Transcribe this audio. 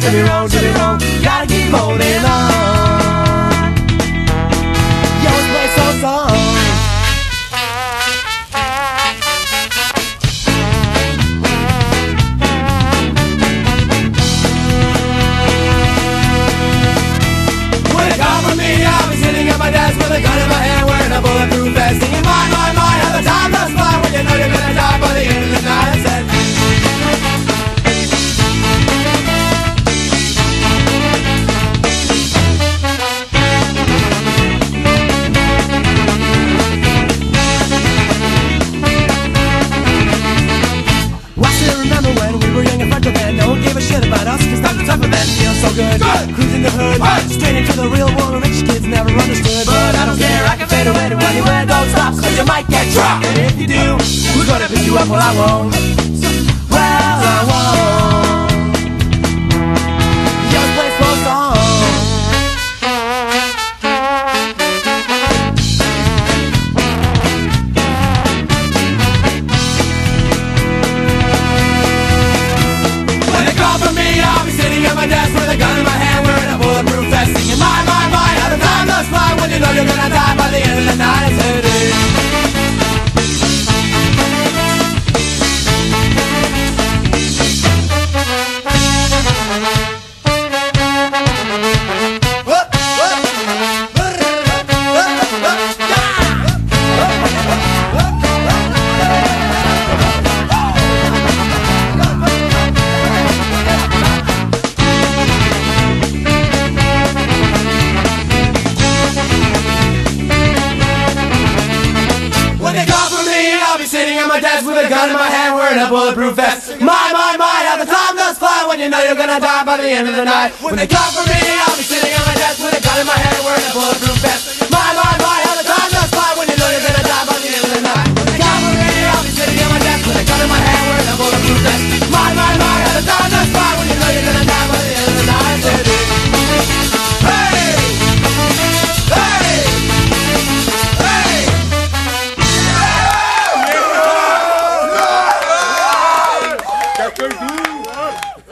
wrong, to be wrong, to be. Gotta keep holding on. Play. When it from me, I'll be sitting at my desk with a gun in my hand, wearing a bulletproof vest, singing my, my, my, remember when we were young and fragile then. No one gave a shit about us Cause times are tougher then Feels so good, Cruising the hood Straight into the real world. Rich kids never understood. But I don't care, I can fade away to anywhere. Don't stop, cause you might get dropped And if you do, we're gonna pick you up? Well, I won't When they call for me, I'll be sitting at my desk with a gun in my hand, wearing a bulletproof vest. My, my, my, how the time does fly when you know you're gonna die by the end of the night. When they call for me, I'll be sitting at my desk with a gun in my hand, wearing a bulletproof vest. Edu!